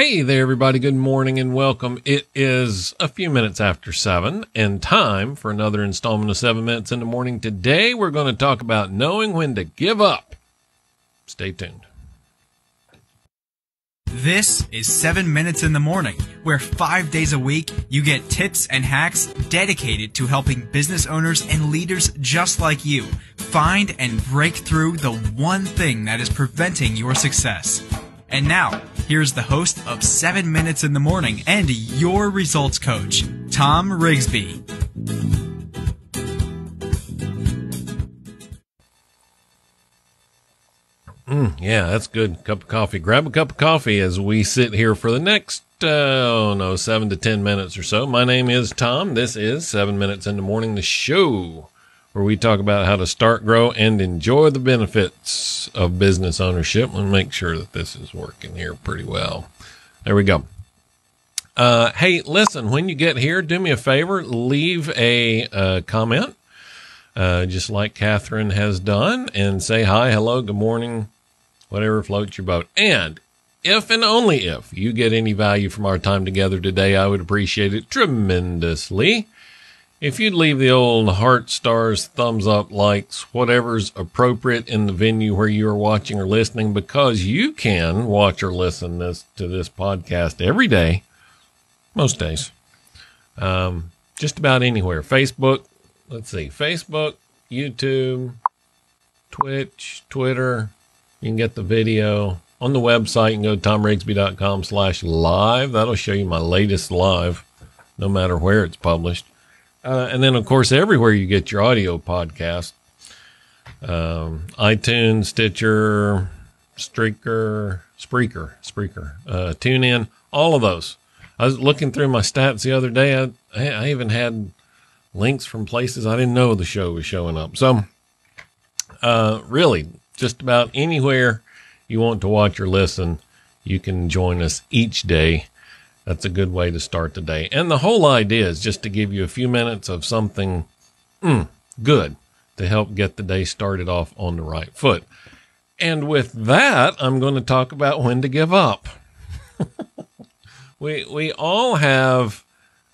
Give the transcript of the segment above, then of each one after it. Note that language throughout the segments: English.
Hey there, everybody. Good morning and welcome. It is a few minutes after seven and time for another installment of seven minutes in the morning. Today, we're going to talk about knowing when to give up. Stay tuned. This is 7 Minutes in the Morning, where five days a week you get tips and hacks dedicated to helping business owners and leaders just like you find and break through the one thing that is preventing your success. And now, here's the host of 7 Minutes in the Morning and your results coach, Thom Rigsby. Mm, yeah, that's good. Cup of coffee. Grab a cup of coffee as we sit here for the next, uh, oh no, seven to 10 minutes or so. My name is Thom. This is 7 Minutes in the Morning, the show where we talk about how to start, grow, and enjoy the benefits of business ownership. And make sure that this is working here pretty well. There we go. Uh, hey, listen, when you get here, do me a favor, leave a uh, comment, uh, just like Catherine has done, and say hi, hello, good morning, whatever floats your boat. And if and only if you get any value from our time together today, I would appreciate it tremendously if you'd leave the old heart, stars, thumbs up, likes, whatever's appropriate in the venue where you are watching or listening, because you can watch or listen this to this podcast every day, most days, um, just about anywhere. Facebook, let's see, Facebook, YouTube, Twitch, Twitter. You can get the video on the website. You can go to thomrigsby.com slash live. That'll show you my latest live, no matter where it's published. Uh, and then, of course, everywhere you get your audio podcast um, iTunes, Stitcher, Streaker, Spreaker, Spreaker, uh, TuneIn, all of those. I was looking through my stats the other day. I, I even had links from places I didn't know the show was showing up. So, uh, really, just about anywhere you want to watch or listen, you can join us each day that's a good way to start the day. And the whole idea is just to give you a few minutes of something mm, good to help get the day started off on the right foot. And with that, I'm going to talk about when to give up. we we all have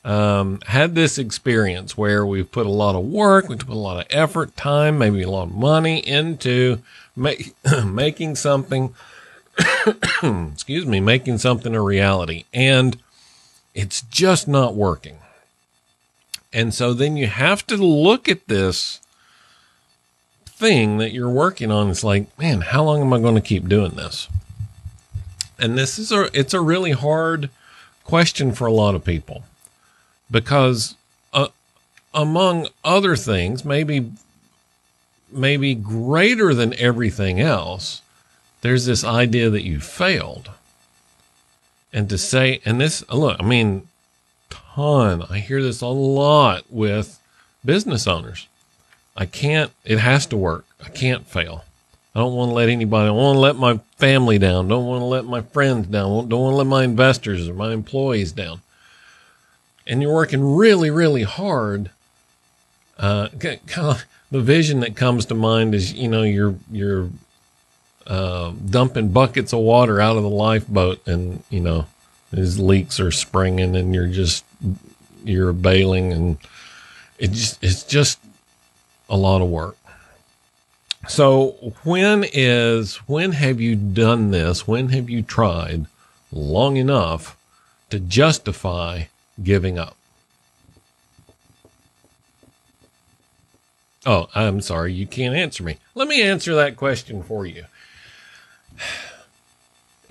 um, had this experience where we've put a lot of work, we put a lot of effort, time, maybe a lot of money into make, making something excuse me, making something a reality. And it's just not working. And so then you have to look at this thing that you're working on. It's like, man, how long am I going to keep doing this? And this is a, it's a really hard question for a lot of people because, uh, among other things, maybe, maybe greater than everything else, there's this idea that you failed. And to say, and this, look, I mean, ton, I hear this a lot with business owners. I can't, it has to work. I can't fail. I don't want to let anybody, I want to let my family down. Don't want to let my friends down. Don't want to let my investors or my employees down. And you're working really, really hard. Uh, kind of the vision that comes to mind is, you know, you're, you're uh, dumping buckets of water out of the lifeboat and, you know, his leaks are springing and you're just, you're bailing and it just, it's just a lot of work. So when is, when have you done this? When have you tried long enough to justify giving up? Oh, I'm sorry. You can't answer me. Let me answer that question for you.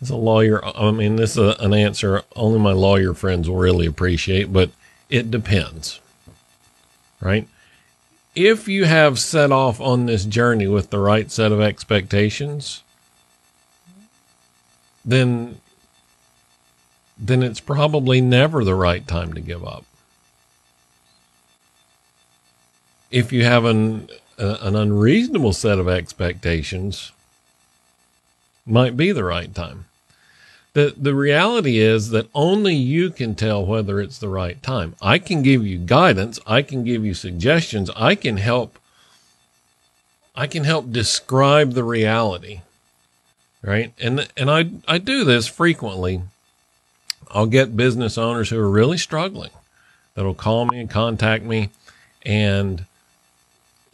as a lawyer, I mean, this is an answer only my lawyer friends will really appreciate, but it depends, right? If you have set off on this journey with the right set of expectations, then then it's probably never the right time to give up. If you have an an unreasonable set of expectations, might be the right time. The, the reality is that only you can tell whether it's the right time. I can give you guidance. I can give you suggestions. I can help. I can help describe the reality. right? And and I I do this frequently. I'll get business owners who are really struggling that'll call me and contact me and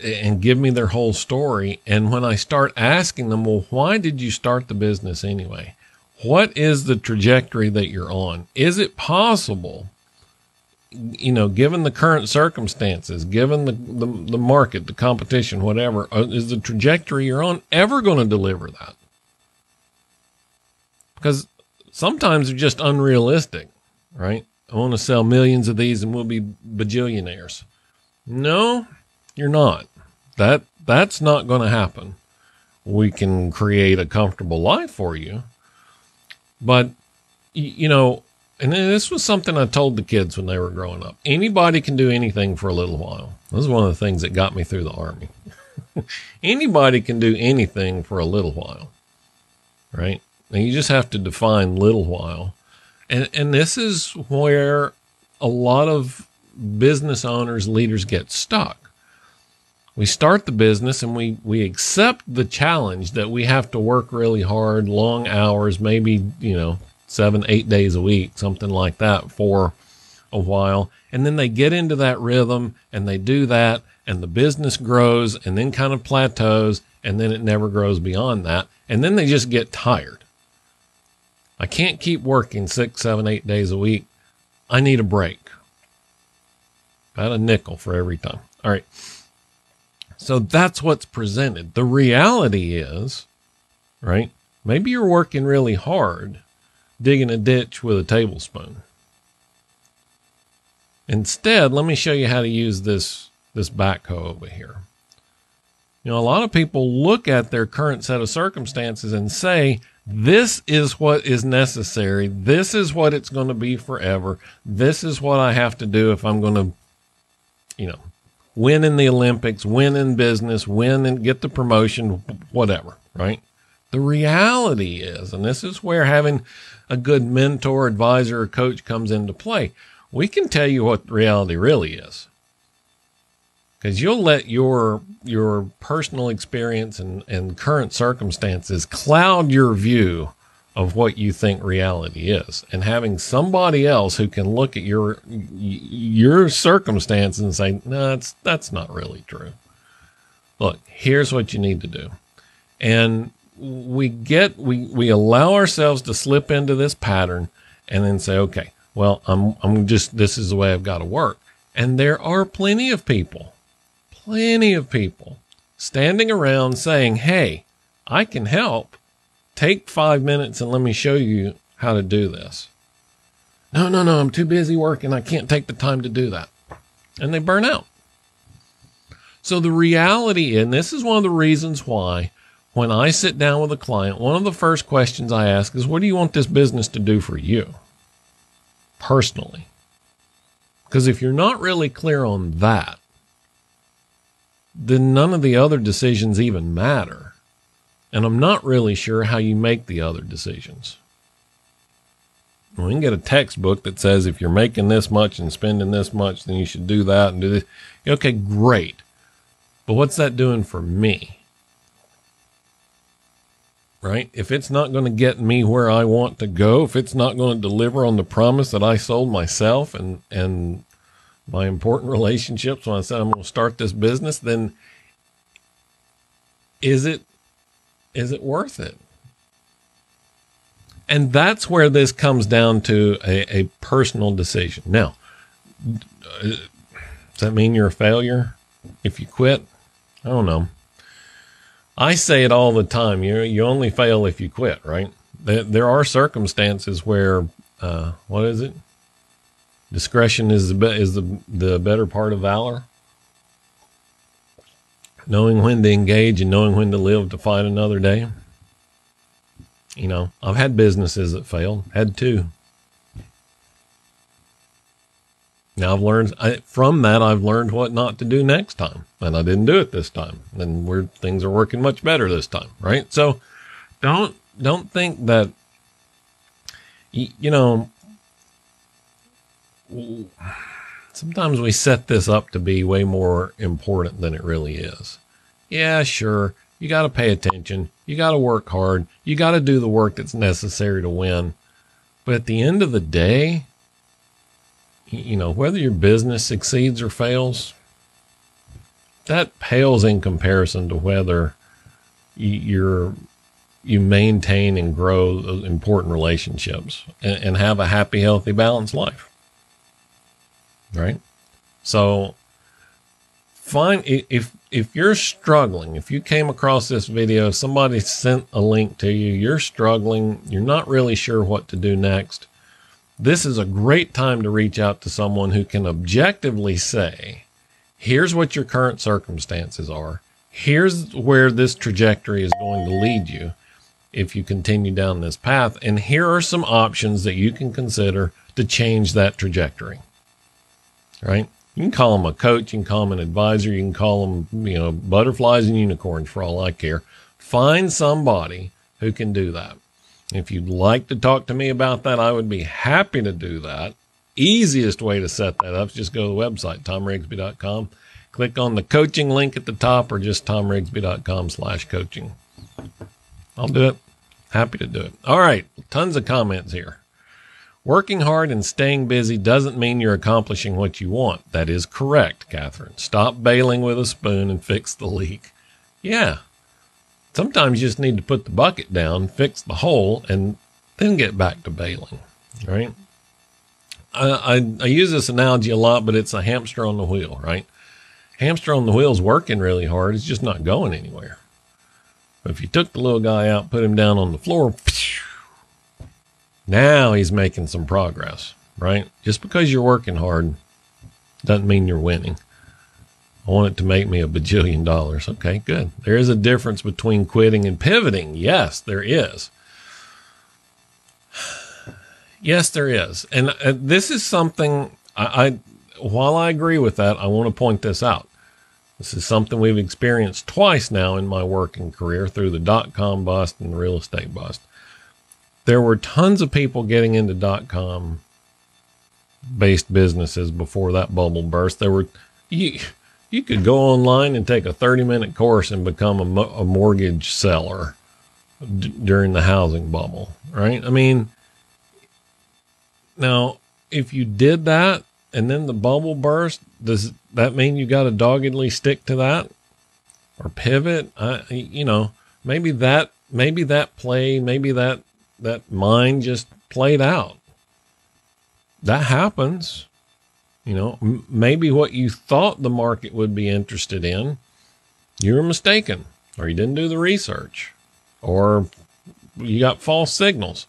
and give me their whole story and when I start asking them, "Well, why did you start the business anyway?" What is the trajectory that you're on? Is it possible you know, given the current circumstances, given the, the, the market, the competition, whatever, uh, is the trajectory you're on ever going to deliver that? Because sometimes they're just unrealistic, right? I want to sell millions of these and we'll be bajillionaires. No, you're not. That that's not going to happen. We can create a comfortable life for you, but you know, and this was something I told the kids when they were growing up. Anybody can do anything for a little while. This is one of the things that got me through the army. Anybody can do anything for a little while, right? And you just have to define little while. And, and this is where a lot of business owners, leaders get stuck. We start the business and we, we accept the challenge that we have to work really hard, long hours, maybe, you know, seven, eight days a week, something like that for a while. And then they get into that rhythm and they do that and the business grows and then kind of plateaus and then it never grows beyond that. And then they just get tired. I can't keep working six, seven, eight days a week. I need a break. About a nickel for every time. All right. So that's what's presented. The reality is, right? Maybe you're working really hard digging a ditch with a tablespoon. Instead, let me show you how to use this, this backhoe over here. You know, a lot of people look at their current set of circumstances and say, this is what is necessary. This is what it's going to be forever. This is what I have to do if I'm going to, you know, win in the Olympics, win in business, win and get the promotion, whatever, right? The reality is, and this is where having a good mentor, advisor, or coach comes into play. We can tell you what reality really is. Because you'll let your your personal experience and, and current circumstances cloud your view of what you think reality is. And having somebody else who can look at your your circumstances and say, no, that's that's not really true. Look, here's what you need to do. And we get we we allow ourselves to slip into this pattern and then say okay well i'm i'm just this is the way i've got to work and there are plenty of people plenty of people standing around saying hey i can help take 5 minutes and let me show you how to do this. No no no i'm too busy working. I can't take the time to do that. And they burn out. So the reality and this is one of the reasons why when I sit down with a client, one of the first questions I ask is, What do you want this business to do for you? Personally? Because if you're not really clear on that, then none of the other decisions even matter. And I'm not really sure how you make the other decisions. We can get a textbook that says if you're making this much and spending this much, then you should do that and do this. Okay, great. But what's that doing for me? right? If it's not going to get me where I want to go, if it's not going to deliver on the promise that I sold myself and, and my important relationships when I said I'm going to start this business, then is it, is it worth it? And that's where this comes down to a, a personal decision. Now, does that mean you're a failure if you quit? I don't know. I say it all the time. You you only fail if you quit, right? There, there are circumstances where, uh, what is it? Discretion is the be- is the the better part of valor. Knowing when to engage and knowing when to live to fight another day. You know, I've had businesses that failed. Had two. Now I've learned I, from that. I've learned what not to do next time, and I didn't do it this time. And where things are working much better this time, right? So don't don't think that you, you know. Sometimes we set this up to be way more important than it really is. Yeah, sure. You got to pay attention. You got to work hard. You got to do the work that's necessary to win. But at the end of the day, you know, whether your business succeeds or fails, that pales in comparison to whether you're you maintain and grow important relationships and, and have a happy, healthy, balanced life. Right? So find if if you're struggling, if you came across this video, somebody sent a link to you, you're struggling, you're not really sure what to do next. This is a great time to reach out to someone who can objectively say, here's what your current circumstances are. Here's where this trajectory is going to lead you if you continue down this path. And here are some options that you can consider to change that trajectory. Right? You can call them a coach, you can call them an advisor, you can call them, you know, butterflies and unicorns for all I care. Find somebody who can do that. If you'd like to talk to me about that, I would be happy to do that. Easiest way to set that up is just go to the website, thomrigsby.com, click on the coaching link at the top or just thomrigsby.com slash coaching. I'll do it. Happy to do it. All right. Tons of comments here. Working hard and staying busy doesn't mean you're accomplishing what you want. That is correct, Catherine. Stop bailing with a spoon and fix the leak. Yeah. Sometimes you just need to put the bucket down, fix the hole, and then get back to bailing. Right? I, I, I use this analogy a lot, but it's a hamster on the wheel, right? Hamster on the wheel is working really hard. It's just not going anywhere. But if you took the little guy out, put him down on the floor, now he's making some progress, right? Just because you're working hard doesn't mean you're winning. I want it to make me a bajillion dollars. Okay, good. There is a difference between quitting and pivoting. Yes, there is. Yes, there is. And uh, this is something I, I, while I agree with that, I want to point this out. This is something we've experienced twice now in my working career through the dot com bust and the real estate bust. There were tons of people getting into dot com based businesses before that bubble burst. There were you you could go online and take a 30 minute course and become a, mo- a mortgage seller d- during the housing bubble, right? I mean, now if you did that and then the bubble burst, does that mean you got to doggedly stick to that or pivot? I, you know, maybe that, maybe that play, maybe that, that mind just played out. That happens. You know, m- maybe what you thought the market would be interested in, you were mistaken, or you didn't do the research, or you got false signals.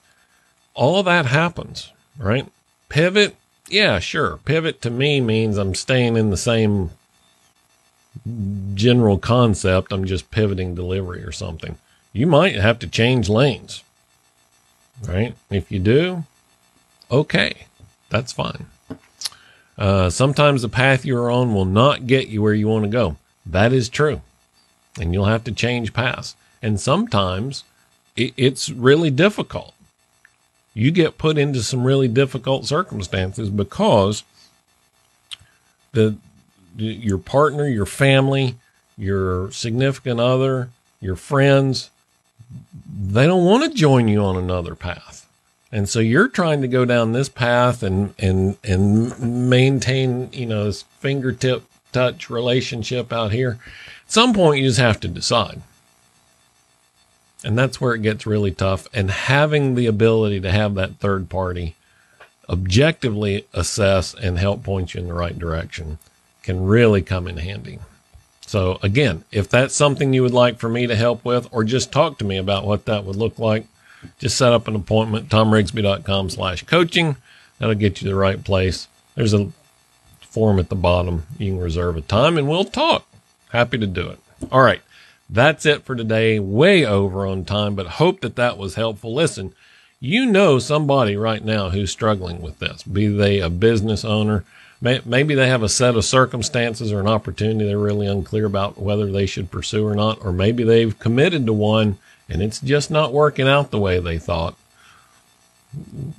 All of that happens, right? Pivot, yeah, sure. Pivot to me means I'm staying in the same general concept. I'm just pivoting delivery or something. You might have to change lanes, right? If you do, okay, that's fine. Uh, sometimes the path you're on will not get you where you want to go. That is true. And you'll have to change paths. And sometimes it, it's really difficult you get put into some really difficult circumstances because the your partner, your family, your significant other, your friends, they don't want to join you on another path. And so you're trying to go down this path and and and maintain, you know, this fingertip touch relationship out here. At some point you just have to decide. And that's where it gets really tough. And having the ability to have that third party objectively assess and help point you in the right direction can really come in handy. So again, if that's something you would like for me to help with, or just talk to me about what that would look like, just set up an appointment, thomrigsby.com slash coaching. That'll get you the right place. There's a form at the bottom. You can reserve a time and we'll talk. Happy to do it. All right. That's it for today. Way over on time, but hope that that was helpful. Listen, you know somebody right now who's struggling with this, be they a business owner. Maybe they have a set of circumstances or an opportunity they're really unclear about whether they should pursue or not, or maybe they've committed to one and it's just not working out the way they thought.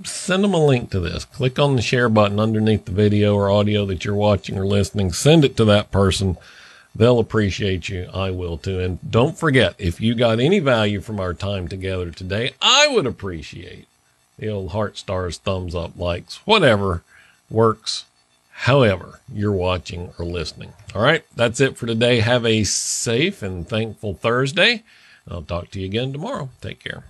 Send them a link to this. Click on the share button underneath the video or audio that you're watching or listening. Send it to that person They'll appreciate you. I will too. And don't forget, if you got any value from our time together today, I would appreciate the old heart stars, thumbs up, likes, whatever works, however you're watching or listening. All right, that's it for today. Have a safe and thankful Thursday. I'll talk to you again tomorrow. Take care.